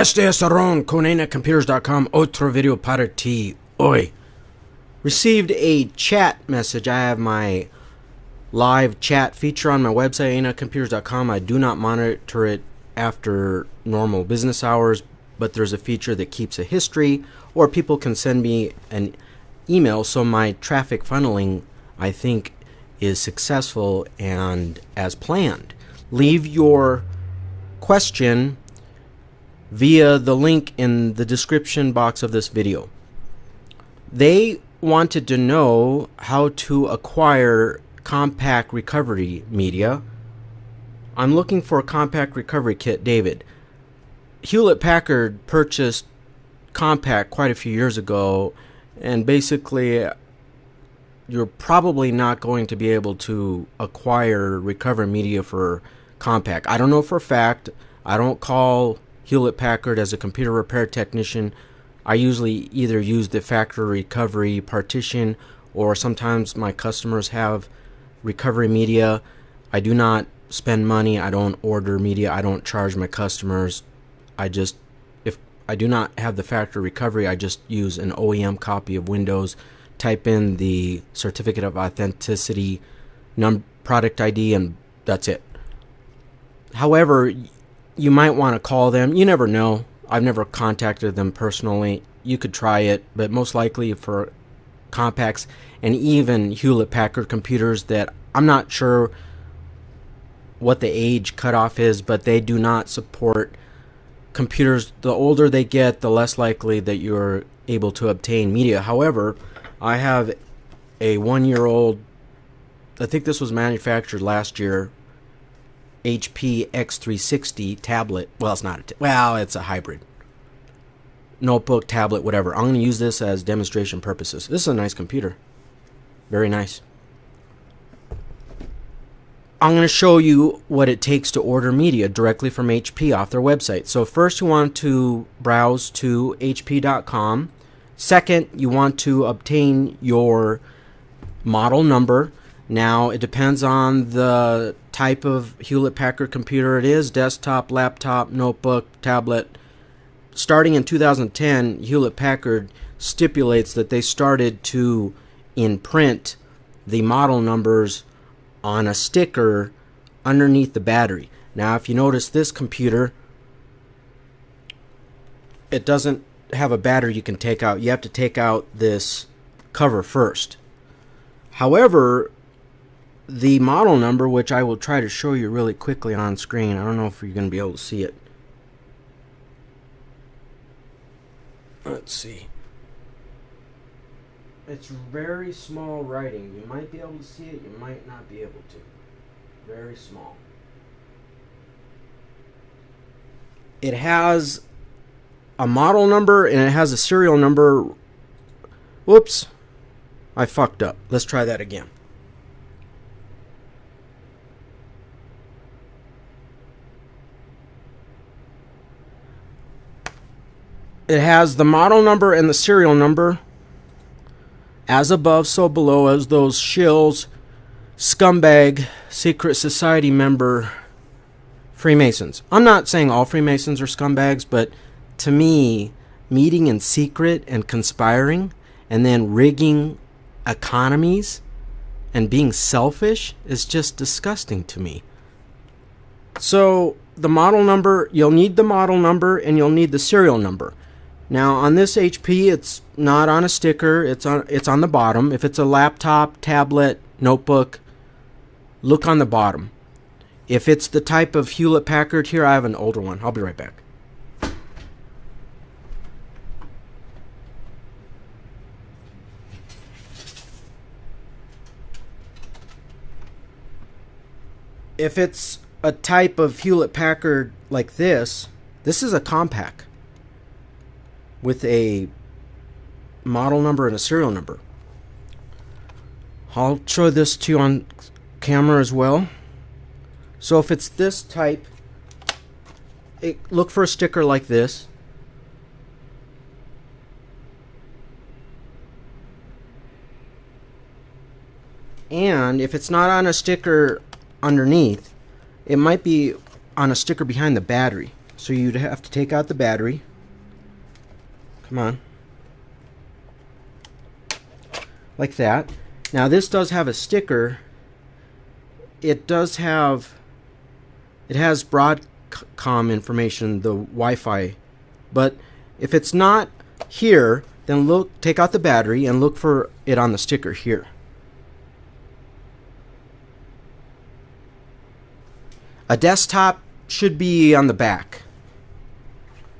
Este es Aaron otro video para ti hoy. Received a chat message. I have my live chat feature on my website, EnaComputers.com. I do not monitor it after normal business hours, but there's a feature that keeps a history, or people can send me an email. So my traffic funneling, I think, is successful and as planned. Leave your question via the link in the description box of this video. They wanted to know how to acquire Compaq recovery media. I'm looking for a Compaq recovery kit, David. Hewlett Packard purchased Compaq quite a few years ago, and basically, you're probably not going to be able to acquire recovery media for Compaq. I don't know for a fact. I don't call Hewlett Packard as a computer repair technician. I usually either use the factory recovery partition or sometimes my customers have recovery media. I do not spend money. I don't order media. I don't charge my customers. I just if I do not have the factory recovery, I just use an OEM copy of Windows, type in the certificate of authenticity, num product ID and that's it. However, you might want to call them. You never know. I've never contacted them personally. You could try it, but most likely for Compaqs and even Hewlett Packard computers that I'm not sure what the age cutoff is, but they do not support computers. The older they get, the less likely that you're able to obtain media. However, I have a one year old, I think this was manufactured last year, HP X360 tablet. Well, it's not a well, it's a hybrid. Notebook, tablet, whatever. I'm going to use this as demonstration purposes. This is a nice computer. Very nice. I'm going to show you what it takes to order media directly from HP off their website. So first you want to browse to hp.com. Second, you want to obtain your model number. Now, it depends on the type of Hewlett Packard computer it is desktop, laptop, notebook, tablet. Starting in 2010, Hewlett Packard stipulates that they started to imprint the model numbers on a sticker underneath the battery. Now, if you notice this computer, it doesn't have a battery you can take out. You have to take out this cover first. However, the model number, which I will try to show you really quickly on screen, I don't know if you're going to be able to see it. Let's see. It's very small writing. You might be able to see it, you might not be able to. Very small. It has a model number and it has a serial number. Whoops. I fucked up. Let's try that again. It has the model number and the serial number. As above, so below, as those shills, scumbag, secret society member Freemasons. I'm not saying all Freemasons are scumbags, but to me, meeting in secret and conspiring and then rigging economies and being selfish is just disgusting to me. So, the model number, you'll need the model number and you'll need the serial number. Now on this HP, it's not on a sticker. It's on it's on the bottom. If it's a laptop, tablet, notebook, look on the bottom. If it's the type of Hewlett Packard, here I have an older one. I'll be right back. If it's a type of Hewlett Packard like this, this is a Compaq with a model number and a serial number. I'll show this to you on camera as well. So if it's this type, it, look for a sticker like this. And if it's not on a sticker underneath, it might be on a sticker behind the battery. So you'd have to take out the battery. Come on. Like that. Now this does have a sticker. It does have it has Broadcom information, the Wi-Fi. But if it's not here, then look take out the battery and look for it on the sticker here. A desktop should be on the back.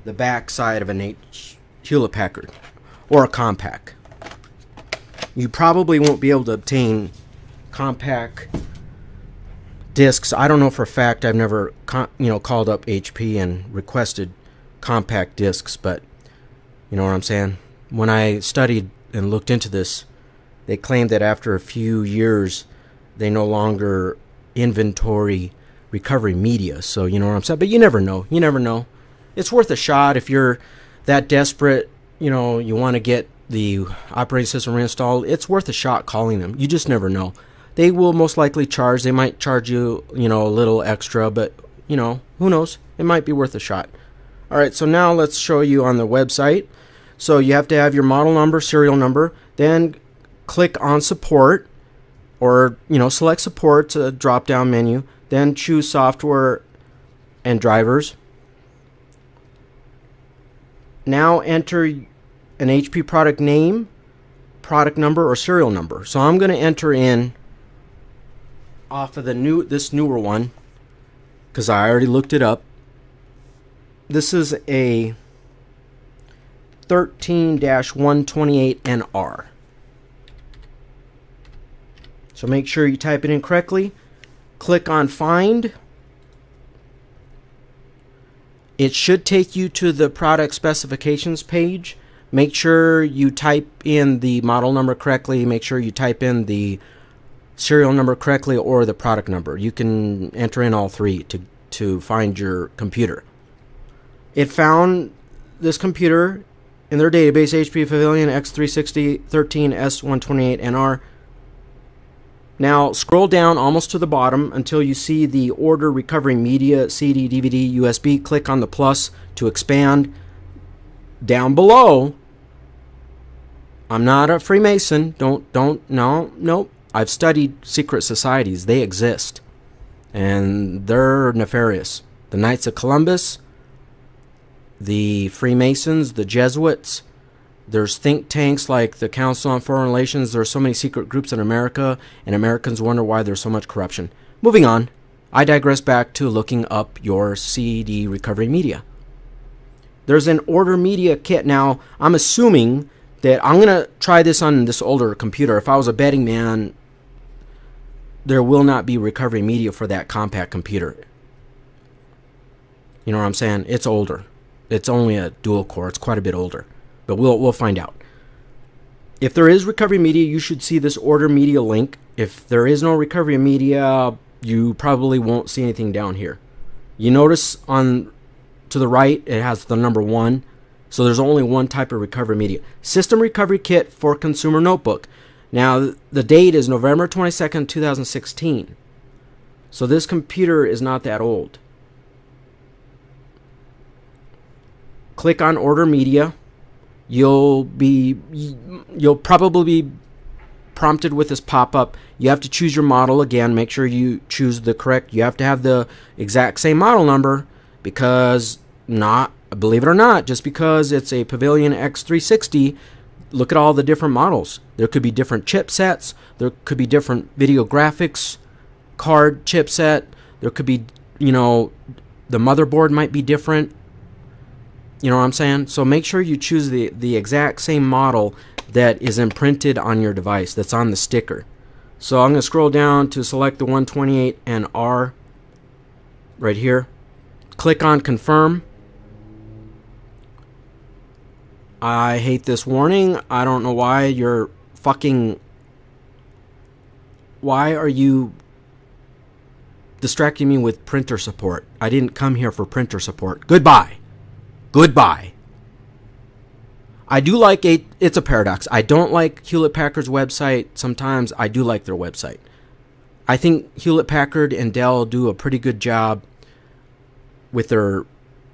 The back side of an H Hewlett Packard or a Compaq. You probably won't be able to obtain Compaq discs. I don't know for a fact. I've never you know called up HP and requested Compaq discs, but you know what I'm saying? When I studied and looked into this, they claimed that after a few years they no longer inventory recovery media. So you know what I'm saying. But you never know. You never know. It's worth a shot if you're that desperate. You know, you want to get the operating system reinstalled. It's worth a shot calling them. You just never know. They will most likely charge. They might charge you, you know, a little extra, but you know, who knows? It might be worth a shot. All right, so now let's show you on the website. So you have to have your model number, serial number, then click on support or, you know, select support to drop down menu. Then choose software and drivers. Now enter an HP product name, product number, or serial number. So I'm going to enter in off of the new this newer one because I already looked it up. This is a 13-128NR. So make sure you type it in correctly click on find it should take you to the product specifications page. Make sure you type in the model number correctly. Make sure you type in the serial number correctly or the product number. You can enter in all three to to find your computer. It found this computer in their database HP Pavilion X360 13S128NR now scroll down almost to the bottom until you see the order recovery media CD, DVD, USB. Click on the plus to expand. Down below, I'm not a Freemason. Don't don't no nope. I've studied secret societies. They exist, and they're nefarious. The Knights of Columbus, the Freemasons, the Jesuits, there's think tanks like the Council on Foreign Relations. There are so many secret groups in America, and Americans wonder why there's so much corruption. Moving on, I digress back to looking up your CD recovery media. There's an order media kit. Now, I'm assuming that I'm going to try this on this older computer. If I was a betting man, there will not be recovery media for that Compaq computer. You know what I'm saying? It's older. It's only a dual core. It's quite a bit older but we'll we'll find out. If there is recovery media, you should see this order media link. If there is no recovery media, you probably won't see anything down here. You notice on to the right it has the number 1. So there's only one type of recovery media. System recovery kit for consumer notebook. Now the date is November 22nd, 2016. So this computer is not that old. Click on order media you'll be you'll probably be prompted with this pop-up. You have to choose your model again. Make sure you choose the correct you have to have the exact same model number because not believe it or not just because it's a pavilion x360 look at all the different models. There could be different chipsets. There could be different video graphics card chipset. There could be you know the motherboard might be different you know what I'm saying? So make sure you choose the, the exact same model that is imprinted on your device, that's on the sticker. So I'm going to scroll down to select the 128 and R right here. Click on confirm. I hate this warning. I don't know why you're fucking... Why are you distracting me with printer support? I didn't come here for printer support. Goodbye. Goodbye. I do like a it's a paradox. I don't like Hewlett Packard's website. Sometimes I do like their website. I think Hewlett Packard and Dell do a pretty good job with their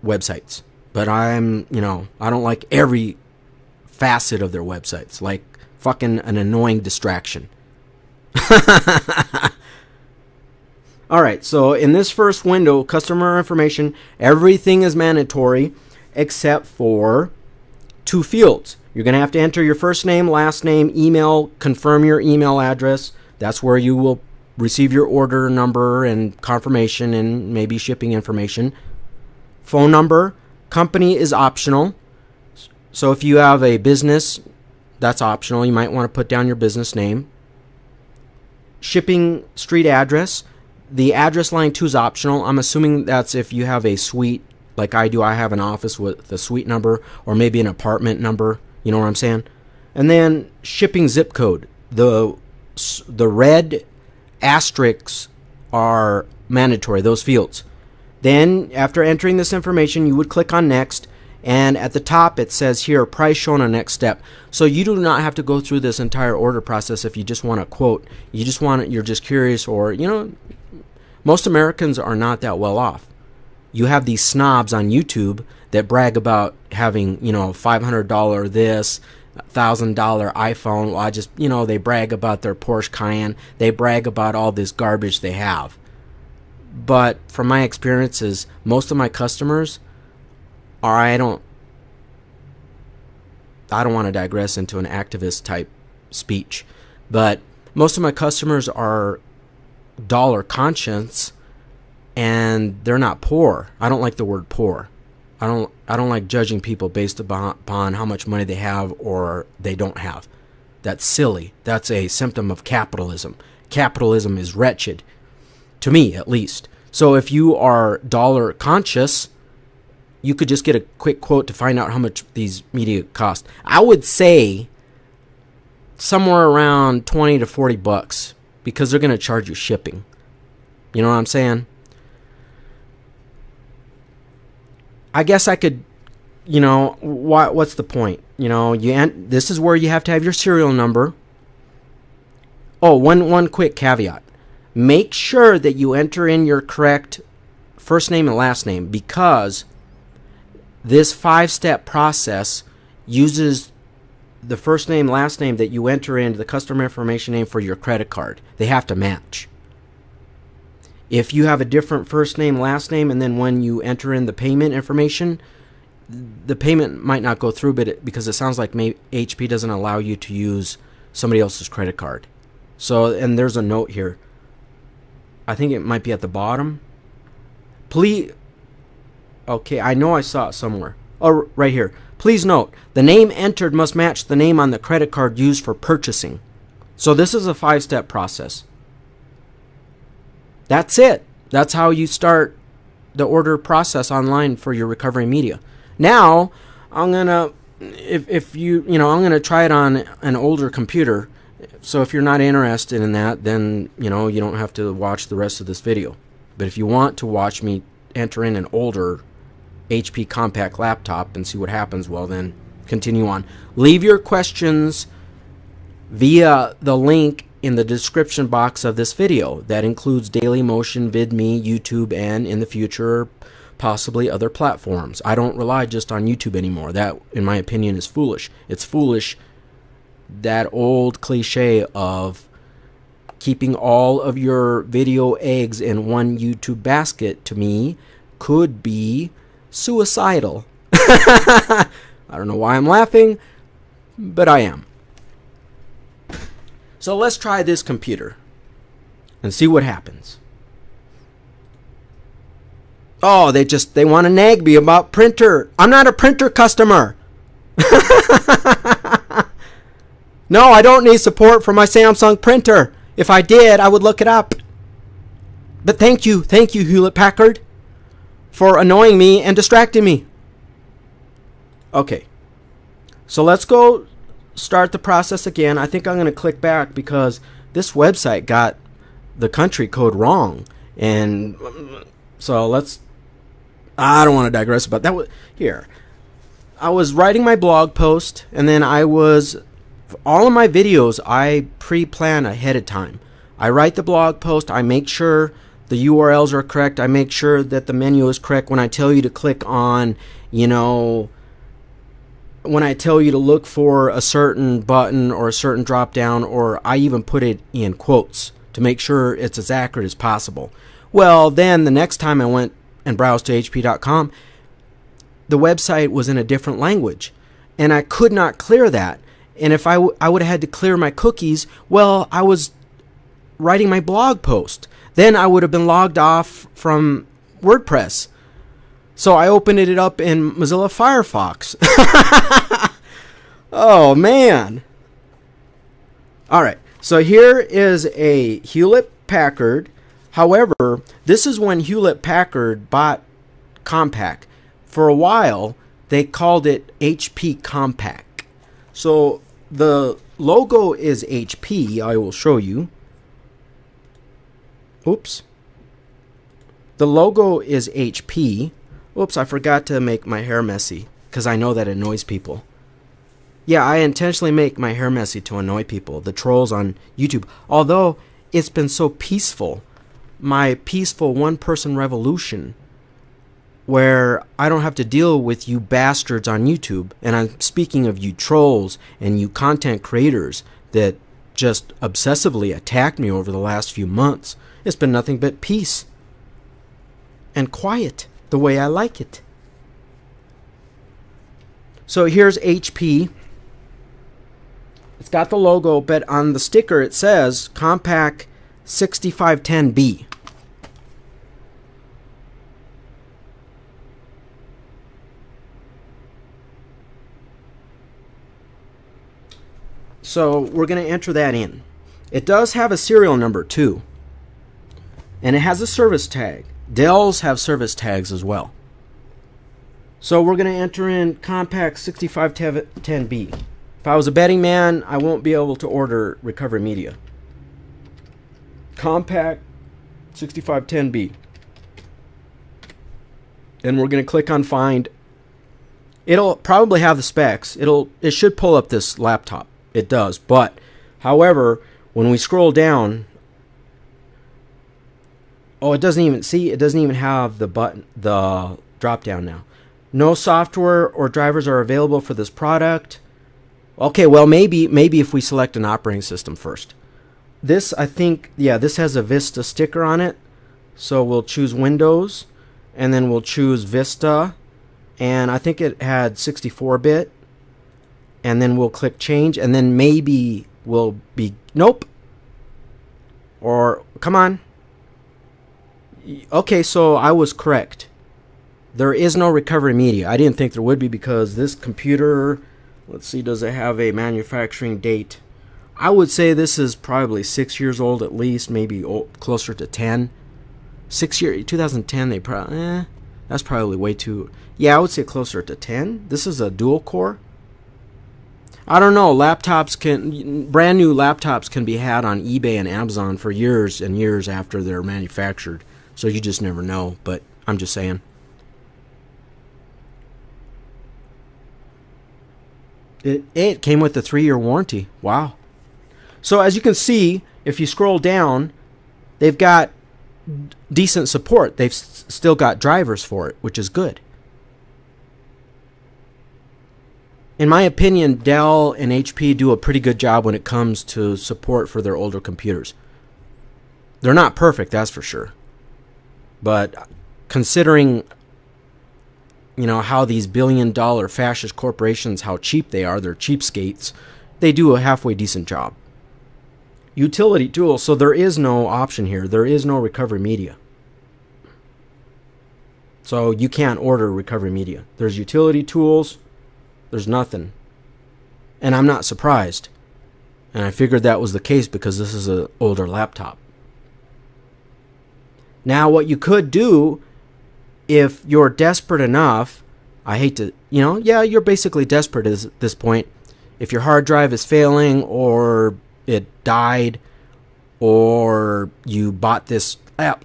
websites, but I'm, you know, I don't like every facet of their websites. Like fucking an annoying distraction. All right, so in this first window, customer information, everything is mandatory except for two fields. You're going to have to enter your first name, last name, email, confirm your email address. That's where you will receive your order number and confirmation and maybe shipping information. Phone number, company is optional. So if you have a business, that's optional. You might want to put down your business name. Shipping street address, the address line 2 is optional. I'm assuming that's if you have a suite like I do. I have an office with a suite number or maybe an apartment number. You know what I'm saying? And then shipping zip code. The the red asterisks are mandatory, those fields. Then, after entering this information, you would click on next, and at the top it says here price shown on next step. So you do not have to go through this entire order process if you just want a quote. You just want it, you're just curious, or you know, most Americans are not that well off. You have these snobs on YouTube that brag about having, you know, $500 this, $1,000 iPhone. Well, I just, you know, they brag about their Porsche Cayenne. They brag about all this garbage they have. But from my experiences, most of my customers are, I don't, I don't want to digress into an activist type speech, but most of my customers are dollar conscience and they're not poor. I don't like the word poor. I don't I don't like judging people based upon how much money they have or they don't have. That's silly. That's a symptom of capitalism. Capitalism is wretched to me at least. So if you are dollar conscious, you could just get a quick quote to find out how much these media cost. I would say somewhere around 20 to 40 bucks because they're going to charge you shipping. You know what I'm saying? I guess I could, you know, what what's the point? You know, you this is where you have to have your serial number. Oh, one one quick caveat. Make sure that you enter in your correct first name and last name because this five-step process uses the first name, last name that you enter into the customer information name for your credit card. They have to match. If you have a different first name, last name, and then when you enter in the payment information, the payment might not go through but it, because it sounds like maybe HP doesn't allow you to use somebody else's credit card. So, and there's a note here. I think it might be at the bottom. Please. Okay, I know I saw it somewhere. Oh, right here. Please note, the name entered must match the name on the credit card used for purchasing. So this is a five-step process. That's it. That's how you start the order process online for your recovery media. Now, I'm going to if if you, you know, I'm going to try it on an older computer. So if you're not interested in that, then, you know, you don't have to watch the rest of this video. But if you want to watch me enter in an older HP Compaq laptop and see what happens, well, then continue on. Leave your questions via the link in the description box of this video. That includes Dailymotion, VidMe, YouTube, and in the future, possibly other platforms. I don't rely just on YouTube anymore. That, in my opinion, is foolish. It's foolish that old cliche of keeping all of your video eggs in one YouTube basket to me could be suicidal. I don't know why I'm laughing, but I am. So let's try this computer and see what happens. Oh, they just they want to nag me about printer. I'm not a printer customer. no, I don't need support for my Samsung printer. If I did, I would look it up. But thank you, thank you, Hewlett Packard for annoying me and distracting me. Okay. So let's go start the process again. I think I'm going to click back because this website got the country code wrong. And so let's I don't want to digress about that Was, here. I was writing my blog post and then I was all of my videos I pre-plan ahead of time. I write the blog post, I make sure the URLs are correct. I make sure that the menu is correct when I tell you to click on, you know, when I tell you to look for a certain button or a certain drop down, or I even put it in quotes to make sure it's as accurate as possible. Well, then the next time I went and browsed to HP.com, the website was in a different language, and I could not clear that. And if I, I would have had to clear my cookies, well, I was writing my blog post. Then I would have been logged off from WordPress. So I opened it up in Mozilla Firefox. oh, man. All right. So here is a Hewlett Packard. However, this is when Hewlett Packard bought Compaq. For a while, they called it HP Compaq. So the logo is HP. I will show you. Oops. The logo is HP. Oops, I forgot to make my hair messy because I know that annoys people. Yeah, I intentionally make my hair messy to annoy people, the trolls on YouTube. Although it's been so peaceful, my peaceful one person revolution where I don't have to deal with you bastards on YouTube. And I'm speaking of you trolls and you content creators that just obsessively attacked me over the last few months. It's been nothing but peace and quiet, the way I like it. So here's HP. It's got the logo, but on the sticker it says Compaq 6510B. So we're going to enter that in. It does have a serial number too and it has a service tag. Dells have service tags as well. So we're going to enter in Compaq 6510B. If I was a betting man, I won't be able to order Recovery Media. Compaq 6510B. And we're going to click on Find. It'll probably have the specs. It'll it should pull up this laptop. It does. But however, when we scroll down, Oh, it doesn't even see. It doesn't even have the button, the drop down now. No software or drivers are available for this product. Okay, well maybe maybe if we select an operating system first. This I think yeah, this has a Vista sticker on it. So we'll choose Windows and then we'll choose Vista and I think it had 64-bit and then we'll click change and then maybe we'll be nope. Or come on. Okay, so I was correct. There is no recovery media. I didn't think there would be because this computer, let's see, does it have a manufacturing date? I would say this is probably six years old at least, maybe old, closer to 10. Six year, 2010, they probably, eh, that's probably way too, yeah, I would say closer to 10. This is a dual core. I don't know. Laptops can, brand new laptops can be had on eBay and Amazon for years and years after they're manufactured. So you just never know, but I'm just saying. It, it came with a three year warranty. Wow. So as you can see, if you scroll down, they've got decent support. They've still got drivers for it, which is good. In my opinion, Dell and HP do a pretty good job when it comes to support for their older computers. They're not perfect, that's for sure. But considering you know how these billion dollar fascist corporations how cheap they are, they're cheapskates, they do a halfway decent job. Utility tools, so there is no option here. There is no recovery media. So you can't order recovery media. There's utility tools, there's nothing. And I'm not surprised. And I figured that was the case because this is an older laptop. Now, what you could do if you're desperate enough, I hate to, you know, yeah, you're basically desperate at this point. If your hard drive is failing or it died or you bought this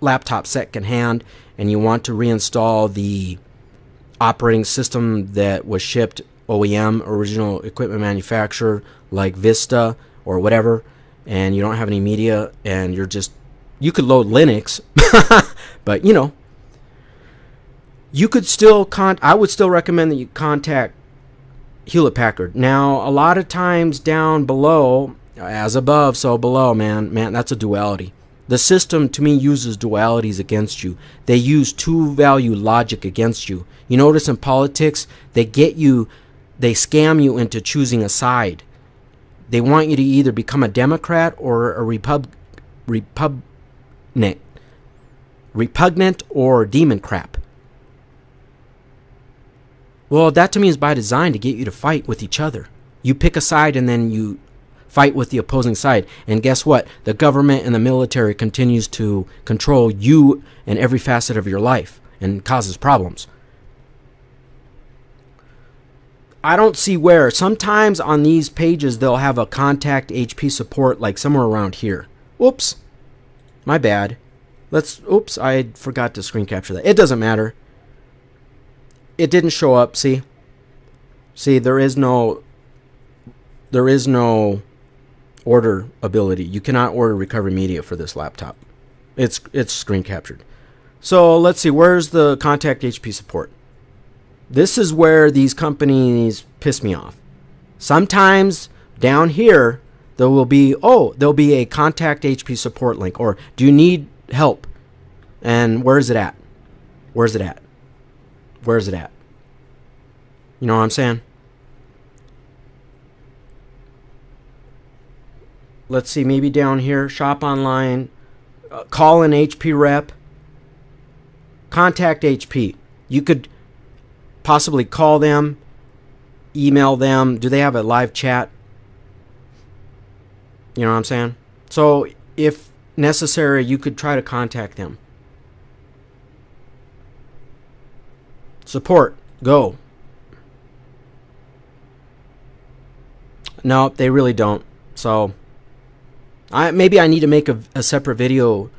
laptop secondhand and you want to reinstall the operating system that was shipped OEM, original equipment manufacturer, like Vista or whatever, and you don't have any media and you're just you could load Linux, but you know, you could still con. I would still recommend that you contact Hewlett Packard. Now, a lot of times down below, as above, so below, man, man, that's a duality. The system to me uses dualities against you. They use two value logic against you. You notice in politics, they get you, they scam you into choosing a side. They want you to either become a Democrat or a Repub, Repugnant, repugnant or demon crap. Well, that to me is by design to get you to fight with each other. You pick a side and then you fight with the opposing side. And guess what? The government and the military continues to control you and every facet of your life and causes problems. I don't see where. Sometimes on these pages they'll have a contact HP support like somewhere around here. Whoops. My bad. Let's oops, I forgot to screen capture that. It doesn't matter. It didn't show up, see? See, there is no there is no order ability. You cannot order recovery media for this laptop. It's it's screen captured. So let's see, where's the contact HP support? This is where these companies piss me off. Sometimes down here there will be oh, there'll be a contact HP support link or do you need help? And where is it at? Where's it at? Where's it at? You know what I'm saying? let's see, maybe down here, shop online, uh, call an HP rep, contact HP. You could possibly call them, email them. Do they have a live chat? You know what I'm saying? So, if necessary, you could try to contact them. Support, go. No, they really don't. So, I, maybe I need to make a, a separate video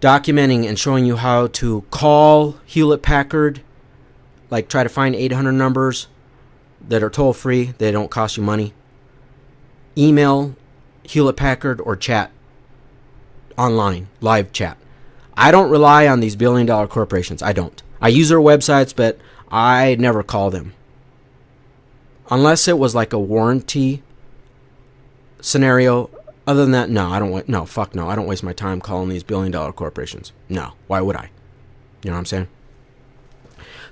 documenting and showing you how to call Hewlett Packard, like try to find 800 numbers that are toll free, they don't cost you money. Email Hewlett Packard or chat online, live chat. I don't rely on these billion dollar corporations. I don't. I use their websites, but I never call them. Unless it was like a warranty scenario, other than that, no, I don't. Want, no, fuck no. I don't waste my time calling these billion dollar corporations. No, why would I? You know what I'm saying?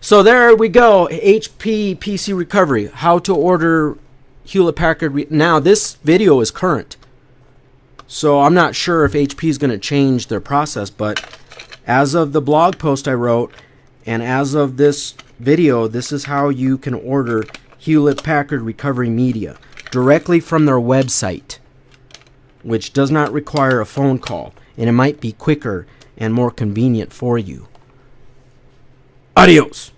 So there we go. HP PC recovery. How to order Hewlett Packard. Now this video is current, so I'm not sure if HP is going to change their process. But as of the blog post I wrote, and as of this video, this is how you can order Hewlett Packard recovery media directly from their website which does not require a phone call, and it might be quicker and more convenient for you. Adios!